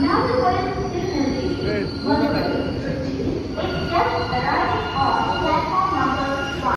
Now